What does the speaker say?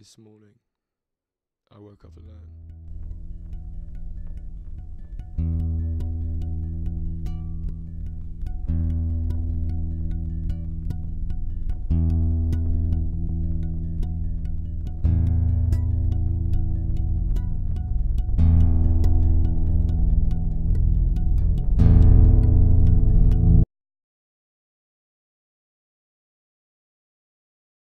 This morning, I woke up alone.